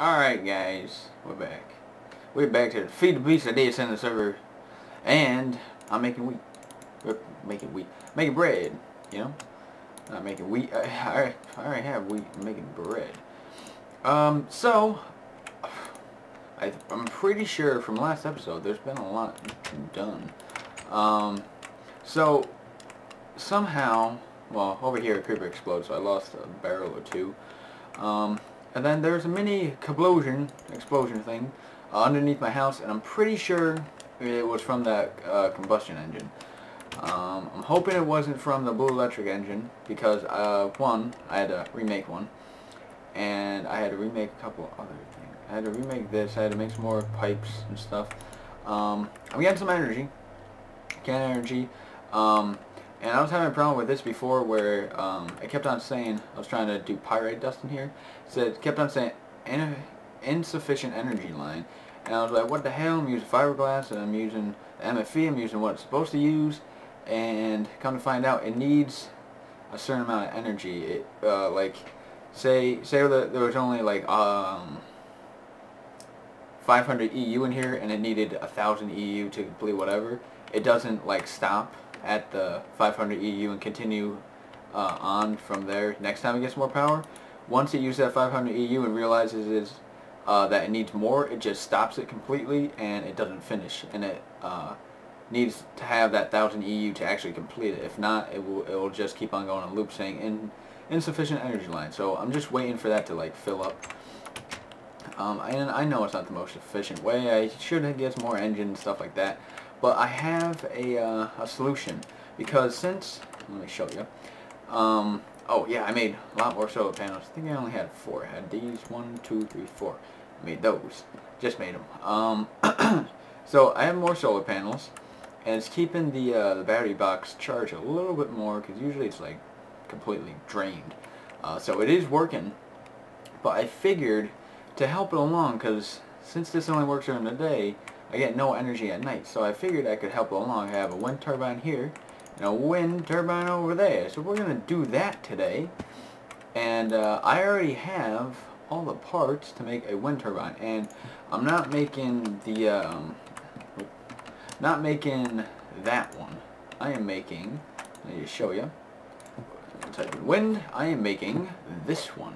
Alright guys, we're back. We're back to feed the beast I did send the server. And I'm making wheat. We're making wheat. Making bread, you know? Not making wheat. I, I, I already have wheat. I'm making bread. Um, so, I, I'm pretty sure from last episode there's been a lot done. Um, so, somehow, well, over here a creeper explodes, so I lost a barrel or two. Um, and then there's a mini explosion, explosion thing uh, underneath my house, and I'm pretty sure it was from that uh, combustion engine. Um, I'm hoping it wasn't from the Blue Electric engine, because, uh, one, I had to remake one, and I had to remake a couple other things. I had to remake this, I had to make some more pipes and stuff. Um, I'm getting some energy, getting energy, um, and I was having a problem with this before where um, I kept on saying, I was trying to do pyrite dust in here, so it kept on saying in insufficient energy line. And I was like, what the hell, I'm using fiberglass and I'm using MFE, I'm using what it's supposed to use. And come to find out, it needs a certain amount of energy. It, uh, like, say, say that there was only like, um, 500 EU in here and it needed a 1000 EU to complete whatever. It doesn't like stop at the 500 EU and continue uh, on from there next time it gets more power. Once it uses that 500 EU and realizes is, uh, that it needs more, it just stops it completely and it doesn't finish. And it uh, needs to have that 1000 EU to actually complete it. If not, it will, it will just keep on going on loop saying in, insufficient energy line. So I'm just waiting for that to like fill up. Um, and I know it's not the most efficient way. I should get more engine stuff like that. But I have a, uh, a solution because since, let me show you. Um, oh yeah, I made a lot more solar panels. I think I only had four. I had these, one, two, three, four. I made those. Just made them. Um, so I have more solar panels and it's keeping the, uh, the battery box charged a little bit more because usually it's like completely drained. Uh, so it is working, but I figured to help it along because since this only works during the day, I get no energy at night. So I figured I could help along. I have a wind turbine here and a wind turbine over there. So we're going to do that today. And uh, I already have all the parts to make a wind turbine. And I'm not making the, um, not making that one. I am making, let me just show you. Wind, I am making this one.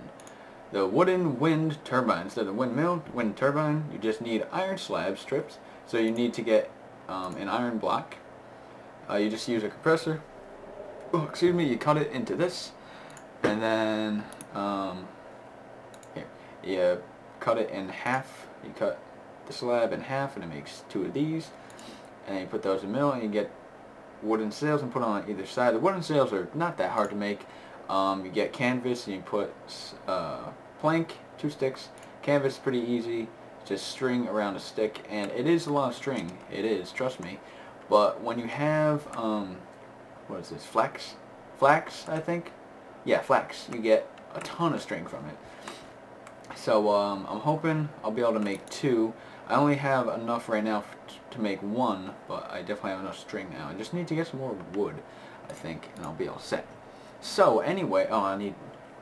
The wooden wind turbine. Instead of windmill, wind turbine, you just need iron slab strips. So you need to get um, an iron block. Uh, you just use a compressor. Oh, excuse me, you cut it into this. And then, um, here, you cut it in half. You cut the slab in half and it makes two of these. And you put those in the middle and you get wooden sails and put on either side. The wooden sails are not that hard to make. Um, you get canvas and you put uh, plank, two sticks. Canvas is pretty easy, just string around a stick, and it is a lot of string. It is, trust me. But when you have, um, what is this, flax? Flax, I think? Yeah, flax. You get a ton of string from it. So um, I'm hoping I'll be able to make two. I only have enough right now to make one, but I definitely have enough string now. I just need to get some more wood, I think, and I'll be all set. So anyway, oh, I need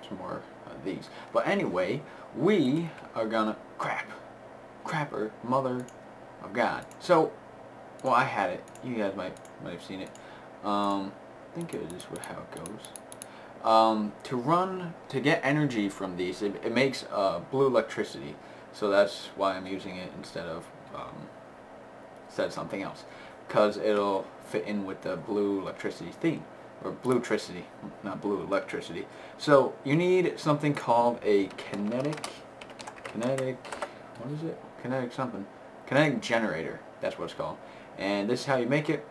some more of these. But anyway, we are gonna, crap, crapper, mother of God. So, well, I had it. You guys might might have seen it. Um, I think it is how it goes. Um, to run, to get energy from these, it, it makes uh, blue electricity. So that's why I'm using it instead of um, instead of something else, because it'll fit in with the blue electricity theme or bluetricity, not blue electricity. So you need something called a kinetic, kinetic, what is it? Kinetic something, kinetic generator. That's what it's called. And this is how you make it.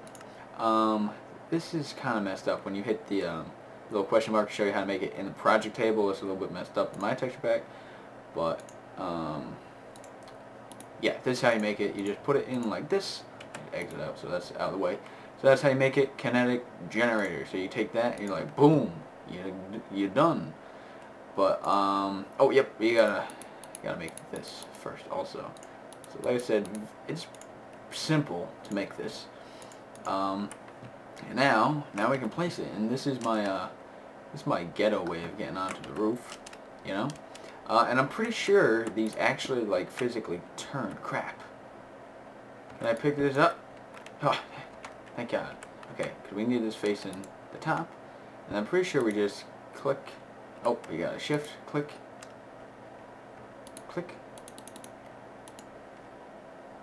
Um, this is kind of messed up when you hit the um, little question mark to show you how to make it in the project table. It's a little bit messed up in my texture pack, but um, yeah, this is how you make it. You just put it in like this, and exit out, so that's out of the way. So that's how you make it kinetic generator. So you take that and you're like, boom, you you're done. But um, oh yep, you gotta you gotta make this first also. So like I said, it's simple to make this. Um, and now now we can place it, and this is my uh, this is my ghetto way of getting onto the roof. You know, Uh, and I'm pretty sure these actually, like, physically turn. Crap. Can I pick this up? Oh, thank God. Okay, because we need this facing the top. And I'm pretty sure we just click. Oh, we got a shift. Click. Click.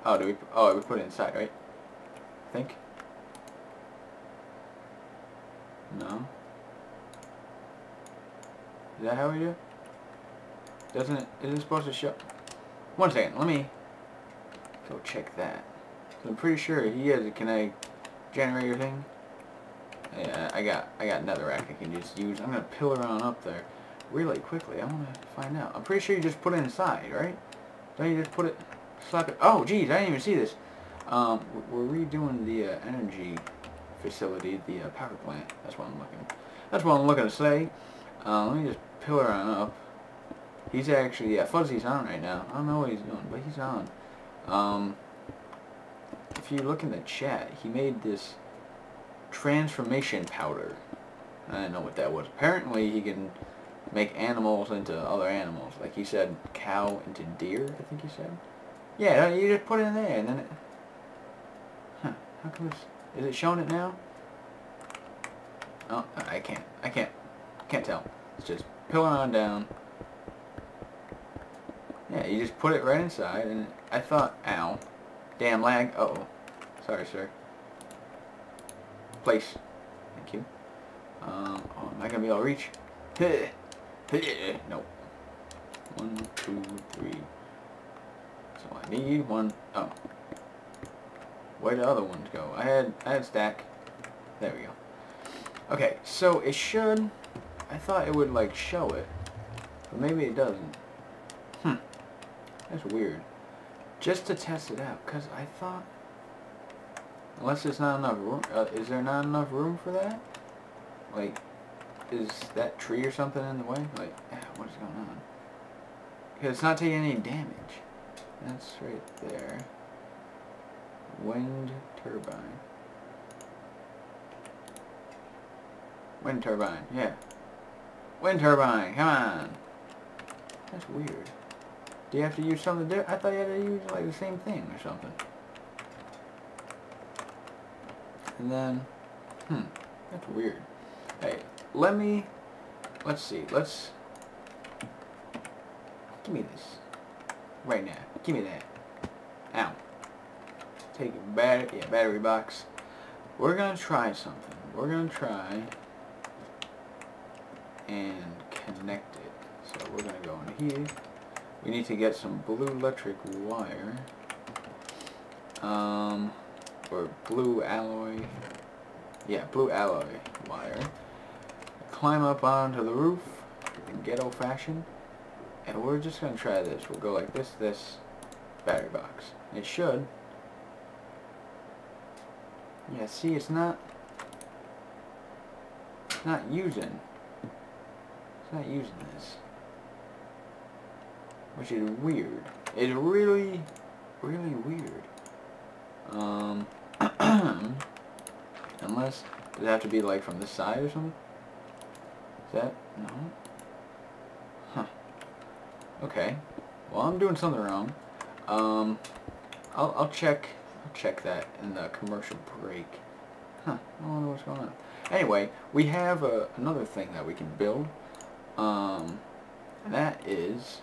Oh, do we? Oh, we put it inside, right? I think. No. Is that how we do? Doesn't it? Is it supposed to show? One second. Let me go check that. I'm pretty sure he has a Kinetic generator thing. Yeah, I got I got netherrack I can just use. I'm gonna pillar on up there really quickly. I wanna find out. I'm pretty sure you just put it inside, right? Don't you just put it slap it oh geez, I didn't even see this. Um we're redoing the uh, energy facility, the uh, power plant. That's what I'm looking that's what I'm looking to say. Uh, let me just pillar on up. He's actually yeah, Fuzzy's on right now. I don't know what he's doing, but he's on. Um if you look in the chat, he made this transformation powder. I didn't know what that was. Apparently he can make animals into other animals. Like he said cow into deer, I think he said. Yeah, you just put it in there and then it... Huh, how come. Is it showing it now? Oh, I can't. I can't. Can't tell. It's just pilling on down. Yeah, you just put it right inside and I thought, ow. Damn lag. Uh oh Sorry, sir place. Thank you. Um, oh, am I going to be able to reach? nope. One, two, three. So I need one. Oh. Where'd the other ones go? I had, I had stack. There we go. Okay, so it should, I thought it would like show it, but maybe it doesn't. Hmm. That's weird. Just to test it out, because I thought Unless there's not enough room. Uh, is there not enough room for that? Like, is that tree or something in the way? Like, what is going on? Because it's not taking any damage. That's right there. Wind turbine. Wind turbine, yeah. Wind turbine, come on. That's weird. Do you have to use something different? I thought you had to use like the same thing or something. And then, hmm, that's weird. Hey, let me, let's see, let's, give me this. Right now. Give me that. Ow. Take a battery, yeah, battery box. We're gonna try something. We're gonna try and connect it. So we're gonna go in here. We need to get some blue electric wire. Um, or blue alloy, yeah, blue alloy wire. Climb up onto the roof ghetto fashion, and we're just going to try this. We'll go like this, this, battery box. It should. Yeah, see, it's not, it's not using, it's not using this. Which is weird. It's really, really weird. Um, unless, does it have to be like from this side or something? Is that, no? Huh. Okay. Well, I'm doing something wrong. Um, I'll, I'll check, I'll check that in the commercial break. Huh, I don't know what's going on. Anyway, we have uh, another thing that we can build. Um, that is,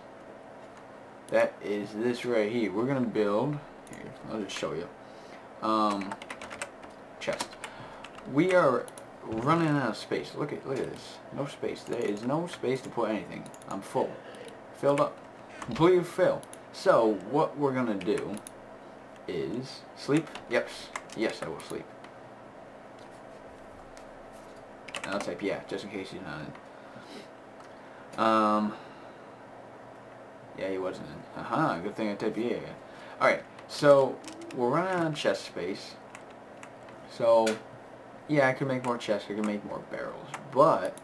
that is this right here. We're going to build, here, I'll just show you um, chest. We are running out of space. Look at look at this. No space. There is no space to put anything. I'm full. Filled up. Completely full. So what we're gonna do is sleep. Yep. Yes, I will sleep. I'll type yeah, just in case he's not in. Um. Yeah, he wasn't in. Uh -huh, good thing I typed yeah. Alright, so we're running out of chest space. So, yeah, I can make more chests, I can make more barrels. But,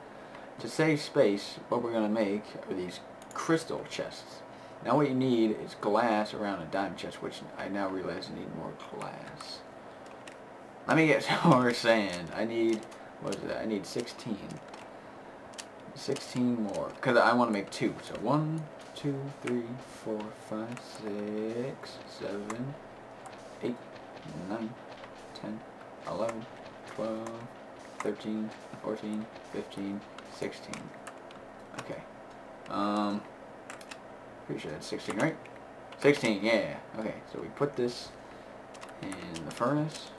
to save space, what we're going to make are these crystal chests. Now what you need is glass around a diamond chest, which I now realize I need more glass. Let me get some more sand. I need, what is that? I need 16. 16 more, because I want to make two. So one, two, three, four, five, six, seven, eight, nine, ten, eleven, twelve, thirteen, fourteen, fifteen, sixteen. Okay. Um, pretty sure that's 16, right? 16, yeah. Okay, so we put this in the furnace.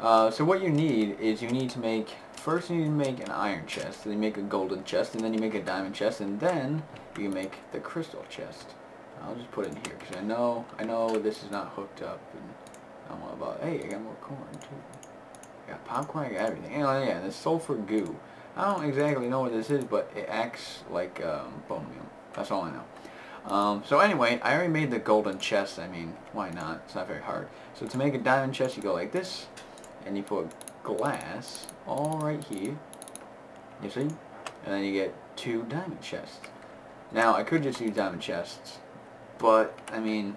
Uh, so what you need is you need to make, first you need to make an iron chest, then you make a golden chest, and then you make a diamond chest, and then you make the crystal chest. I'll just put it in here, because I know, I know this is not hooked up, and I'm all about, hey, I got more corn, too. I got popcorn, I got everything. Oh, yeah, the sulfur goo. I don't exactly know what this is, but it acts like um, bone meal. That's all I know. Um, so anyway, I already made the golden chest. I mean, why not? It's not very hard. So to make a diamond chest, you go like this, and you put glass all right here. You see? And then you get two diamond chests. Now, I could just use diamond chests, but, I mean,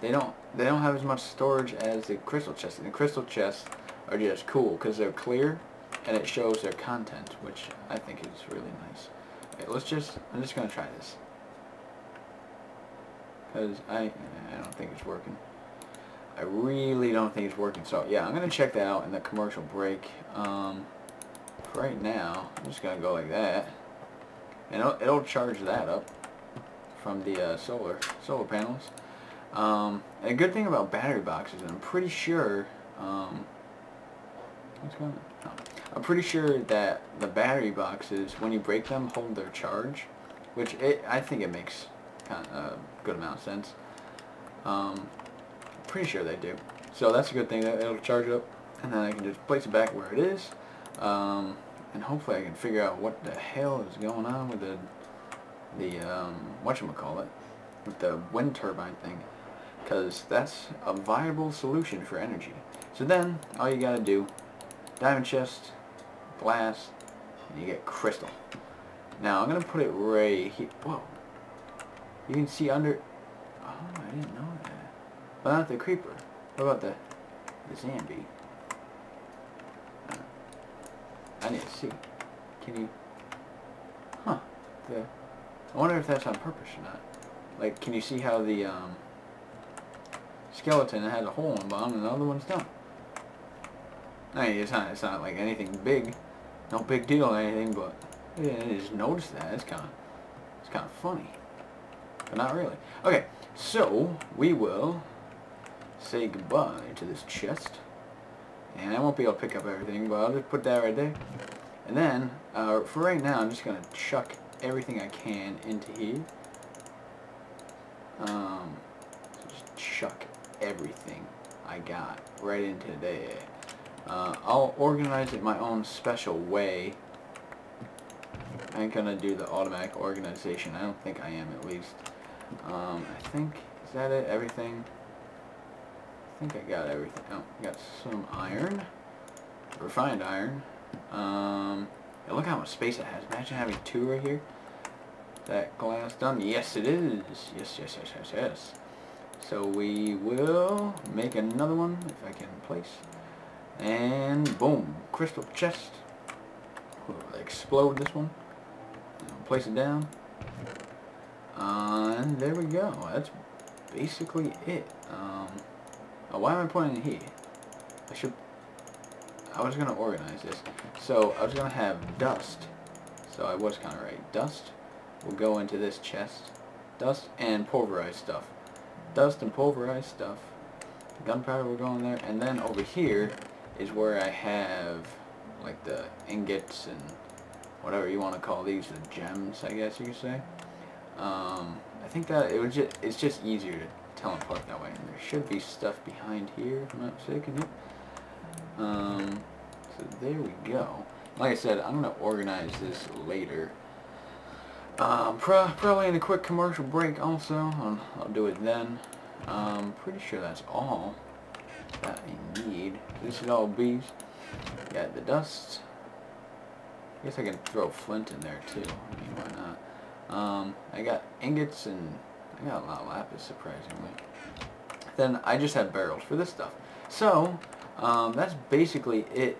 they don't they don't have as much storage as the crystal chests. And the crystal chests are just cool because they're clear and it shows their content, which I think is really nice. Okay, let's just, I'm just to try this. Because I, I don't think it's working. I really don't think it's working. So yeah, I'm to check that out in the commercial break. Um, right now, I'm just to go like that. And it'll, it'll, charge that up from the uh, solar solar panels. Um, a good thing about battery boxes, I'm pretty sure, um, what's going on? Oh. I'm pretty sure that the battery boxes, when you break them, hold their charge, which it, I think it makes kind of a good amount of sense. Um, pretty sure they do. So that's a good thing. that It'll charge up, and then I can just place it back where it is. Um, and hopefully I can figure out what the hell is going on with the the um, whatchamacallit, with the wind turbine thing. Because that's a viable solution for energy. So then, all you gotta do, diamond chest, glass, and you get crystal. Now I'm gonna put it right here. Whoa. You can see under. Oh, I didn't know that. But not the creeper. What about the the zombie? Uh, I need to see. Can you? Huh. The. I wonder if that's on purpose or not. Like, can you see how the um, skeleton has a hole in the bottom and the other one's don't? I mean, it's not. It's not like anything big no big deal or anything, but yeah, I just noticed that. It's kind of, it's kind of funny, but not really. Okay, so we will say goodbye to this chest, and I won't be able to pick up everything, but I'll just put that right there. And then, uh, for right now, I'm just gonna chuck everything I can into here. Um, just chuck everything I got right into there. Uh, I'll organize it my own special way. I ain't gonna do the automatic organization. I don't think I am, at least. Um, I think, is that it? Everything? I think I got everything. Oh, got some iron. Refined iron. Um, look how much space it has. Imagine having two right here. That glass done? Yes, it is. Yes, yes, yes, yes, yes. So we will make another one, if I can place. And boom, crystal chest. We'll explode this one. place it down. Uh, and there we go. That's basically it. Um, oh, why am I it here? I should... I was going to organize this. So, I was going to have dust. So I was kind of right. Dust will go into this chest. Dust and pulverized stuff. Dust and pulverized stuff. Gunpowder will go in there. And then over here, is where I have like the ingots and whatever you want to call these, the gems, I guess you could say. Um, I think that it was just, it's just easier to apart that way. And there should be stuff behind here, if I'm not mistaken. Um, there we go. Like I said, I'm going to organize this later. Um, pro probably in a quick commercial break also. I'll, I'll do it then. Um, pretty sure that's all that I need. This is all bees. Got the dust. I guess I can throw flint in there too. I mean, why not? Um, I got ingots and I got a lot of lapis, surprisingly. Then I just have barrels for this stuff. So, um, that's basically it.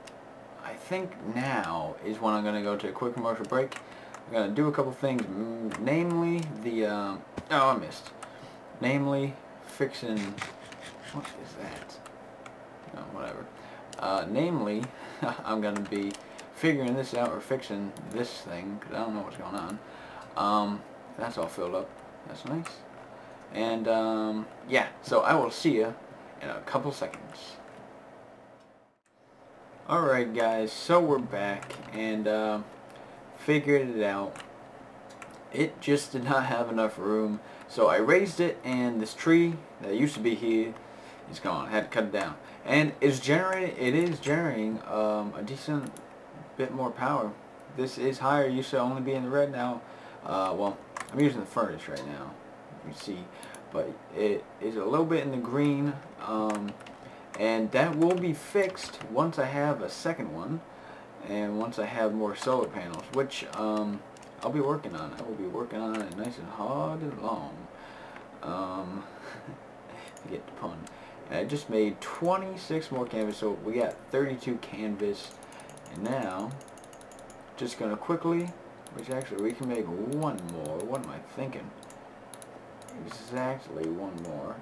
Think now is when I'm going to go to a quick commercial break. I'm gonna do a couple things, namely the um, oh I missed, namely fixing what is that? No, whatever. Uh, namely, I'm gonna be figuring this out or fixing this thing because I don't know what's going on. Um, that's all filled up. That's nice. And um, yeah, so I will see you in a couple seconds. Alright guys, so we're back and uh, figured it out. It just did not have enough room, so I raised it and this tree that used to be here is gone. I had to cut it down. And it's generating, it is generating um, a decent bit more power. This is higher, used to only be in the red now. Uh, well, I'm using the furnace right now, you see. But it is a little bit in the green. Um, and that will be fixed once I have a second one and once I have more solar panels which um, I'll be working on. I will be working on it nice and hard and long. Um, get the pun. And I just made 26 more canvas so we got 32 canvas. And now just gonna quickly which actually we can make one more. What am I thinking? Exactly one more.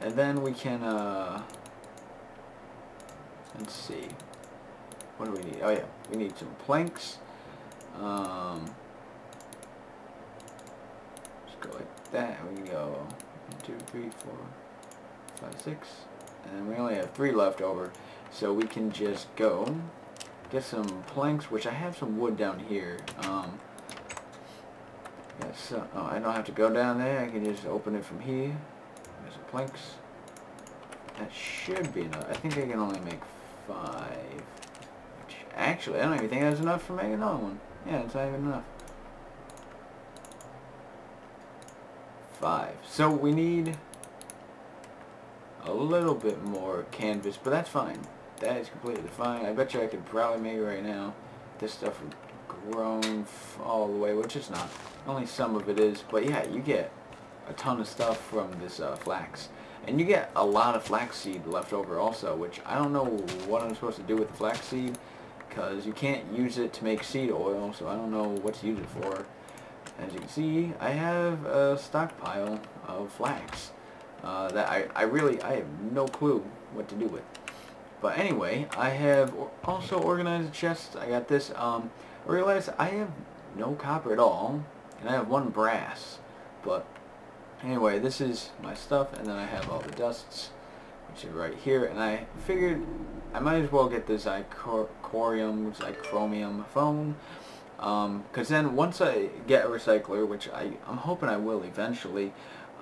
And then we can uh, Let's see. What do we need? Oh yeah, we need some planks. Um, just go like that. We go one, two, three, four, five, six, and we only have three left over. So we can just go get some planks, which I have some wood down here. Um, uh, oh, I don't have to go down there. I can just open it from here. There's some planks. That should be enough. I think I can only make five. Which, actually, I don't even think that's enough for making another one. Yeah, it's not even enough. Five. So we need a little bit more canvas, but that's fine. That is completely fine. I bet you I could probably make it right now. This stuff would grown all the way, which is not. Only some of it is, but yeah, you get a ton of stuff from this uh, flax. And you get a lot of flaxseed left over also, which I don't know what I'm supposed to do with the flaxseed, because you can't use it to make seed oil, so I don't know what to use it for. As you can see, I have a stockpile of flax uh, that I, I really, I have no clue what to do with. But anyway, I have also organized a chest. I got this. Um, I realized I have no copper at all, and I have one brass. But Anyway, this is my stuff, and then I have all the dusts, which is right here, and I figured I might as well get the Zicorium, Zicromium phone, because um, then once I get a recycler, which I, I'm hoping I will eventually,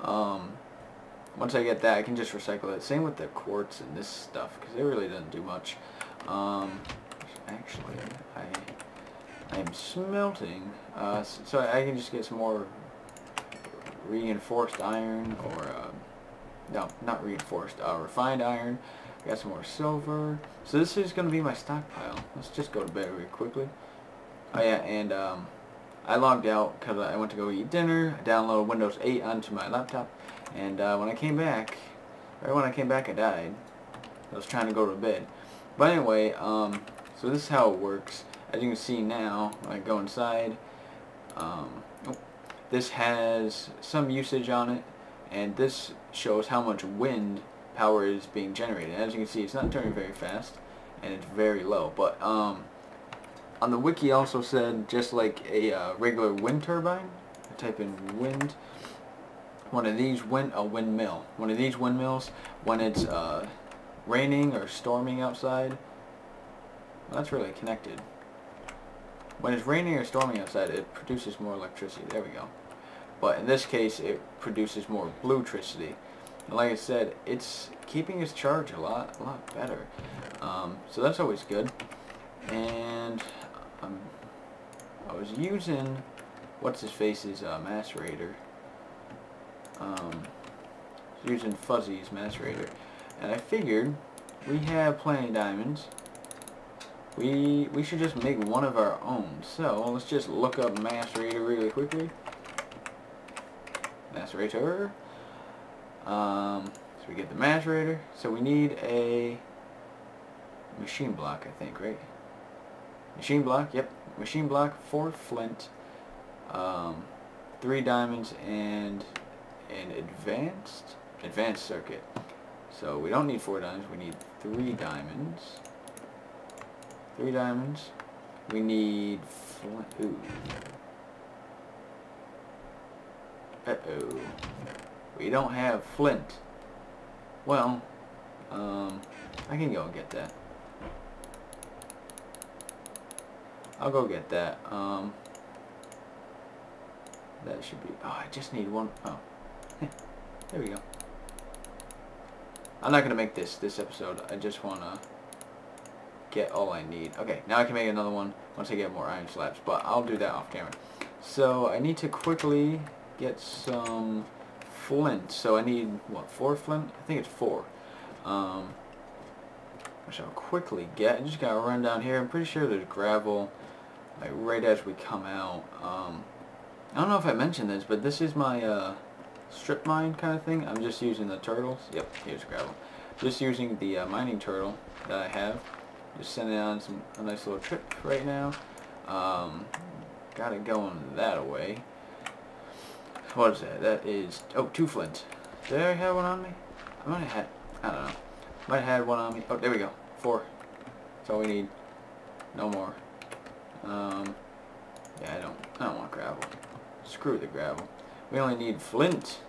um, once I get that, I can just recycle it. Same with the quartz and this stuff, because it really doesn't do much. Um, actually, I, I'm smelting, uh, so I can just get some more reinforced iron or uh, no not reinforced uh, refined iron. Got some more silver. So this is gonna be my stockpile. Let's just go to bed really quickly. Oh yeah and um, I logged out because I went to go eat dinner. I downloaded Windows 8 onto my laptop. And uh, when I came back right when I came back I died. I was trying to go to bed. But anyway um, so this is how it works. As you can see now when I go inside um, this has some usage on it, and this shows how much wind power is being generated. As you can see, it's not turning very fast, and it's very low. But um, on the wiki also said, just like a uh, regular wind turbine, I type in wind, one of these wind, a windmill, one of these windmills, when it's uh, raining or storming outside, well, that's really connected. When it's raining or storming outside, it produces more electricity. There we go but in this case it produces more bluetricity. And like I said it's keeping its charge a lot a lot better. Um, so that's always good. And um, I was using what's his face's uh, macerator. Um, using Fuzzy's macerator. And I figured we have plenty of diamonds. We we should just make one of our own. So let's just look up macerator really quickly macerator. Um, so we get the macerator. So we need a machine block, I think, right? Machine block, yep. Machine block for flint. um, three diamonds and an advanced advanced circuit. So we don't need four diamonds, we need three diamonds. Three diamonds. We need flint. Ooh. Uh-oh. We don't have flint. Well, um, I can go and get that. I'll go get that. Um, that should be... Oh, I just need one. Oh. there we go. I'm not going to make this this episode. I just want to get all I need. Okay, now I can make another one once I get more iron slabs, but I'll do that off camera. So I need to quickly get some flint. So I need, what, four flint? I think it's four. Um, which I'll quickly get. I just gotta run down here. I'm pretty sure there's gravel like right as we come out. Um, I don't know if I mentioned this, but this is my uh, strip mine kind of thing. I'm just using the turtles. Yep, here's gravel. Just using the uh, mining turtle that I have. Just sending on some a nice little trip right now. Um, got it going that away. What is that? That is oh two flints. Did I have one on me? I might have had I don't know. Might have had one on me. Oh there we go. Four. That's all we need. No more. Um, yeah I don't I don't want gravel. Screw the gravel. We only need flint.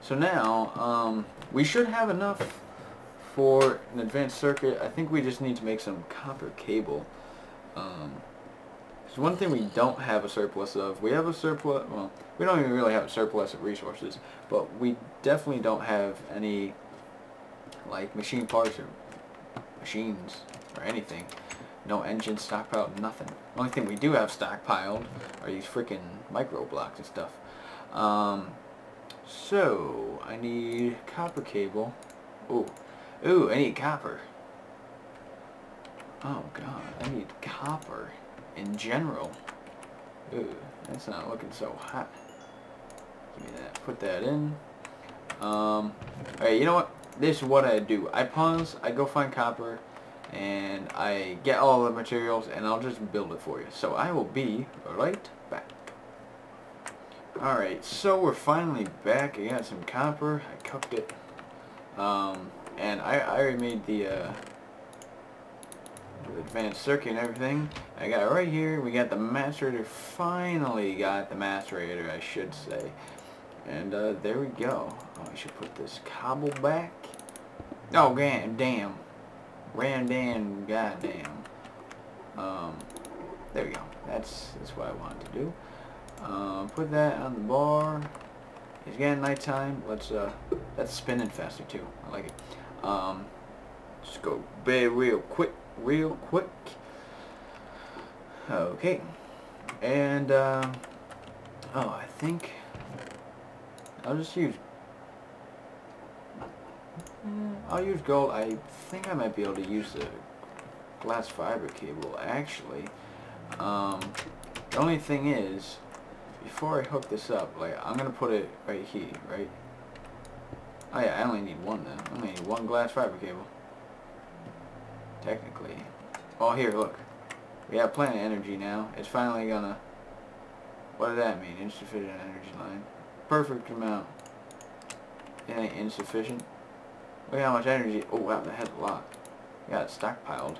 So now, um, we should have enough for an advanced circuit. I think we just need to make some copper cable. Um, there's one thing we don't have a surplus of. We have a surplus, well, we don't even really have a surplus of resources, but we definitely don't have any, like, machine parts or machines or anything. No engine stockpiled, nothing. The only thing we do have stockpiled are these freaking micro blocks and stuff. Um, so, I need copper cable. Ooh. Ooh, I need copper. Oh god, I need copper in general. Ooh, that's not looking so hot. Give me that. Put that in. Um, alright, you know what? This is what I do. I pause, I go find copper, and I get all the materials, and I'll just build it for you. So I will be right back. Alright, so we're finally back. I got some copper. I cooked it. Um, and I, I already made the, uh, the advanced circuit and everything. I got right here. We got the macerator. Finally got the macerator, I should say. And uh, there we go. Oh, I should put this cobble back. Oh, damn. damn. Randan, goddamn. Um, there we go. That's, that's what I wanted to do. Uh, put that on the bar. It's getting nighttime. Let's, uh, that's spinning faster too. I like it. Um, just go bed real quick, real quick. Okay. And, uh, oh, I think I'll just use, I'll use gold. I think I might be able to use the glass fiber cable, actually. Um, the only thing is, before I hook this up, like, I'm going to put it right here, right? Oh yeah, I only need one then. I only need one glass fiber cable. Technically. Oh, here, look. We have plenty of energy now. It's finally gonna... What does that mean? Insufficient energy line. Perfect amount. It ain't insufficient. Look how much energy... Oh, wow, that has a lot. We got it stockpiled.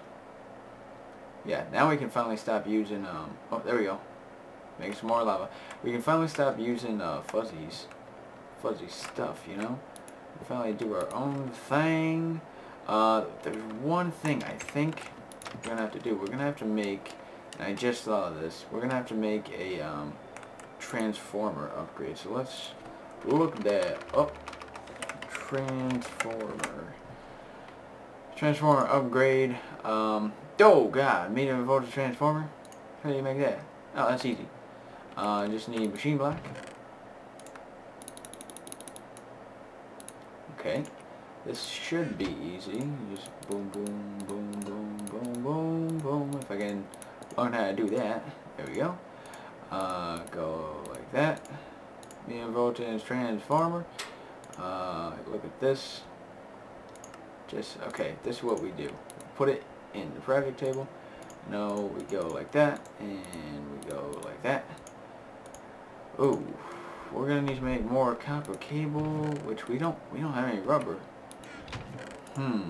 Yeah, now we can finally stop using, um... Oh, there we go. Make some more lava. We can finally stop using, uh, fuzzies. Fuzzy stuff, you know? We finally do our own thing. Uh, there's one thing I think we're going to have to do. We're going to have to make, I just thought of this, we're going to have to make a um, transformer upgrade. So let's look that up. Transformer. Transformer upgrade. Um, oh god, medium voltage transformer. How do you make that? Oh, that's easy. Uh, just need machine block. Okay. This should be easy. Just boom, boom, boom, boom, boom, boom, boom. If I can learn how to do that. There we go. Uh, go like that. Medium voltage transformer. Uh, look at this. Just, okay, this is what we do. Put it in the project table. No, we go like that, and we go like that. Oh, we're gonna need to make more copper cable, which we don't, we don't have any rubber. Hmm.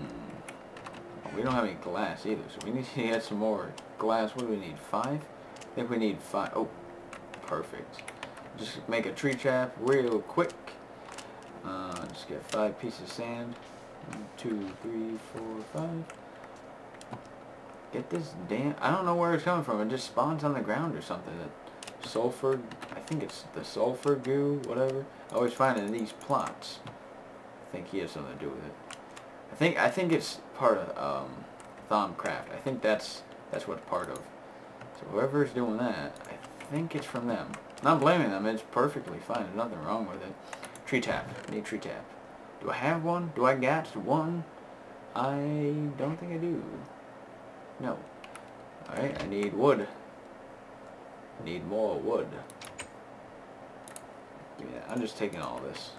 We don't have any glass either, so we need to get some more glass. What do we need, five? I think we need five. Oh, perfect. Just make a tree tap real quick. Uh, just get five pieces of sand. One, two, three, four, five. Get this damn... I don't know where it's coming from. It just spawns on the ground or something. That sulfur... I think it's the sulfur goo, whatever. I always find it in these plots. I think he has something to do with it. I think I think it's part of um, Thaumcraft. I think that's that's what part of. So whoever's doing that, I think it's from them. Not blaming them. It's perfectly fine. There's nothing wrong with it. Tree tap. Need tree tap. Do I have one? Do I got one? I don't think I do. No. Alright, I need wood. Need more wood. Yeah, I'm just taking all this.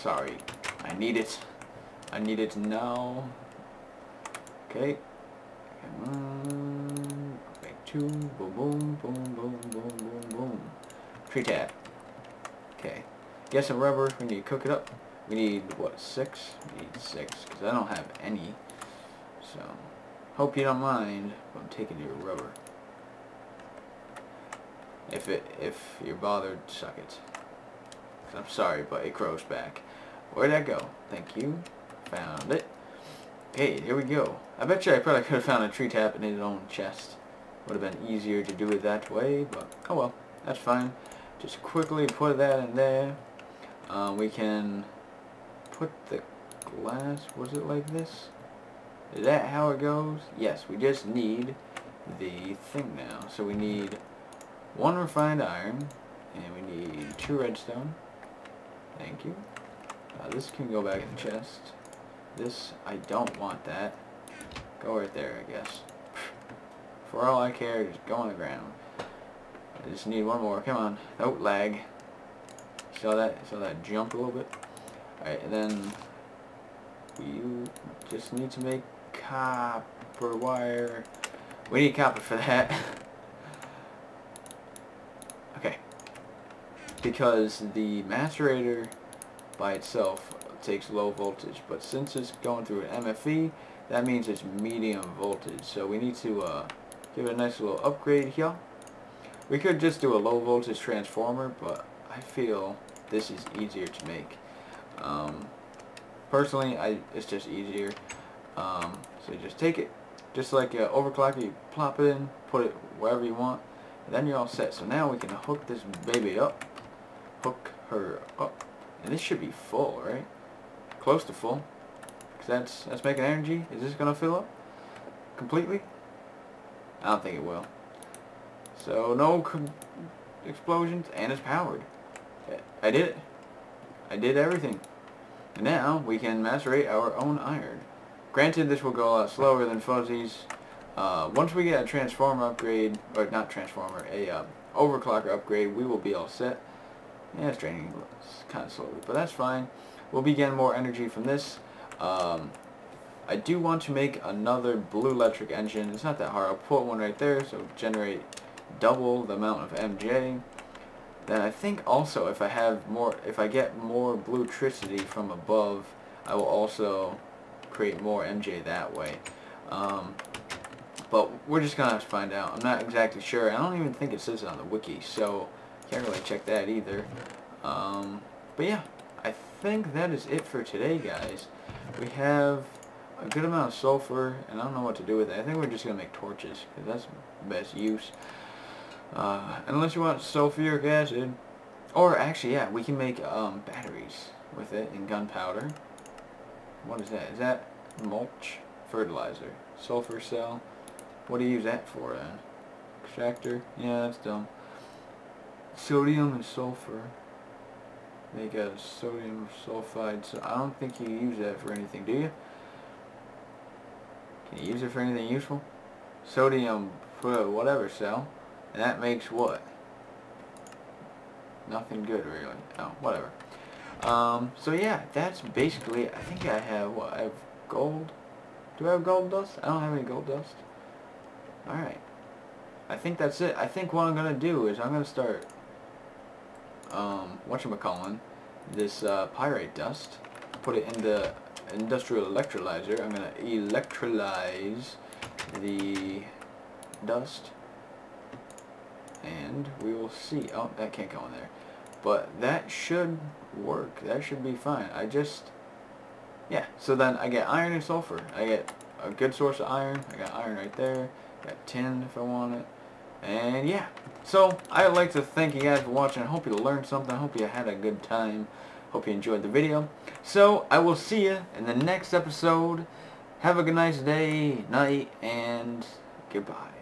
Sorry. I need it. I need it now. Okay. Come on. Make two. Boom, boom, boom, boom, boom, boom, boom. Tree tap. Okay. Get some rubber. We need to cook it up. We need, what, six? We need six, because I don't have any. So, hope you don't mind, I'm taking your rubber. If it, if you're bothered, suck it. I'm sorry, but it grows back. Where'd that go? Thank you. Found it. Okay, here we go. I bet you I probably could have found a tree tap in its own chest. Would have been easier to do it that way, but oh well, that's fine. Just quickly put that in there. Uh, we can put the glass, was it like this? Is that how it goes? Yes, we just need the thing now. So we need one refined iron, and we need two redstone. Thank you. Uh, this can go back in the chest. This, I don't want that. Go right there, I guess. For all I care, just go on the ground. I just need one more. Come on. Oh, lag. Saw that? Saw that jump a little bit? Alright, and then you just need to make copper wire. We need copper for that. okay. Because the macerator by itself takes low voltage, but since it's going through an MFE, that means it's medium voltage. So we need to uh, give it a nice little upgrade here. We could just do a low voltage transformer, but I feel this is easier to make. Um, personally, I it's just easier. Um, so you just take it, just like an overclocker, you plop it in, put it wherever you want, and then you're all set. So now we can hook this baby up, hook her up, and this should be full, right? Close to full. Cause that's that's making energy. Is this gonna fill up completely? I don't think it will. So no explosions, and it's powered. I did it. I did everything. And now we can macerate our own iron. Granted, this will go a lot slower than Fuzzy's. Uh, once we get a transformer upgrade, or not transformer, a uh, overclocker upgrade, we will be all set. Yeah, it's draining kind of slowly, but that's fine. We'll be getting more energy from this. Um, I do want to make another blue electric engine. It's not that hard. I'll put one right there, so generate double the amount of MJ. Then I think also if I have more, if I get more bluetricity from above, I will also create more MJ that way. Um, but we're just gonna have to find out. I'm not exactly sure. I don't even think it says it on the wiki, so can't really check that either. Um, but yeah, I think that is it for today, guys. We have a good amount of sulfur, and I don't know what to do with it. I think we're just gonna make torches because that's best use. Uh, unless you want sulfuric acid. Or actually, yeah, we can make um, batteries with it and gunpowder. What is that? Is that mulch? Fertilizer. Sulfur cell. What do you use that for then? Extractor? Yeah, that's dumb. Sodium and sulfur. Make a sodium sulfide. So I don't think you use that for anything, do you? Can you use it for anything useful? Sodium, for whatever cell. And that makes what? Nothing good, really. Oh, whatever. Um, so yeah, that's basically, I think I have, what, I have gold? Do I have gold dust? I don't have any gold dust. Alright. I think that's it. I think what I'm going to do is I'm going to start um, whatchamacallin, this uh, pyrite dust, put it in the industrial electrolyzer. I'm going to electrolyze the dust and we will see. Oh, that can't go in there. But that should work. That should be fine. I just, yeah. So then I get iron and sulfur. I get a good source of iron. I got iron right there. Got tin if I want it. And yeah. So I'd like to thank you guys for watching. I hope you learned something. I hope you had a good time. Hope you enjoyed the video. So I will see you in the next episode. Have a good nice day, night, and goodbye.